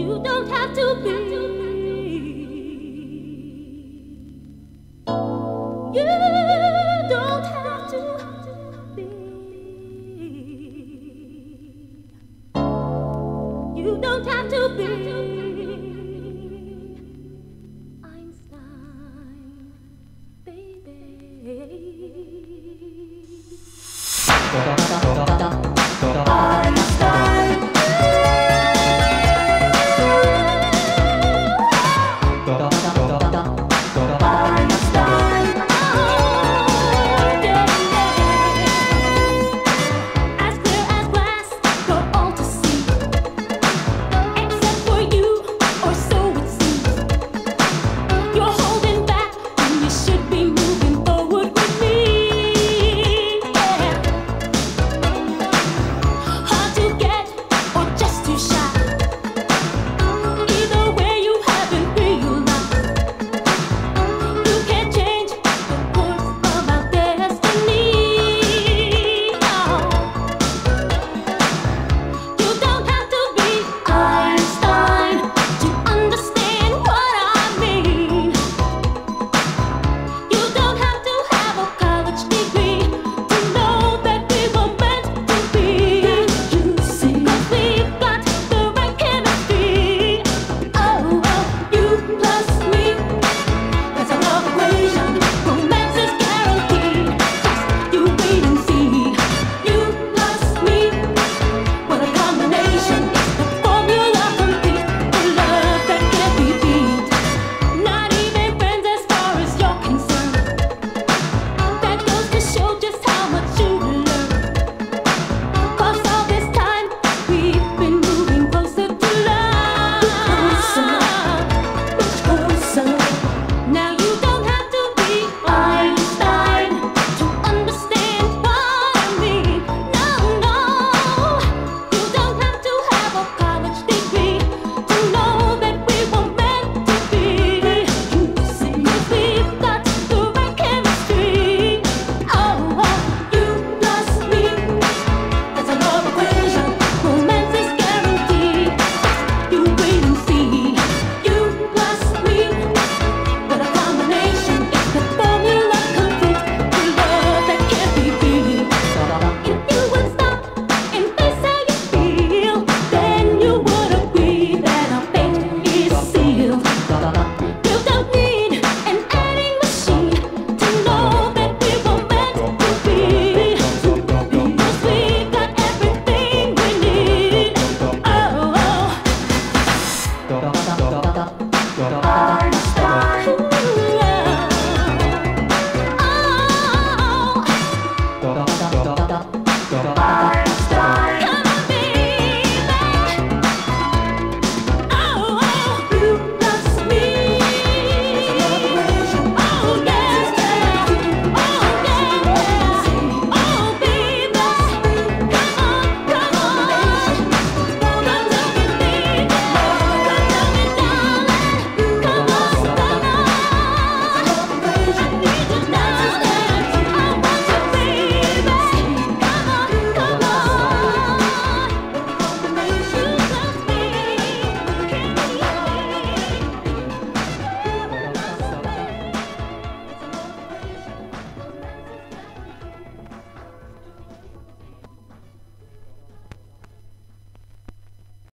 You don't have to be. You don't have to be. You don't have to be. Einstein, baby. should be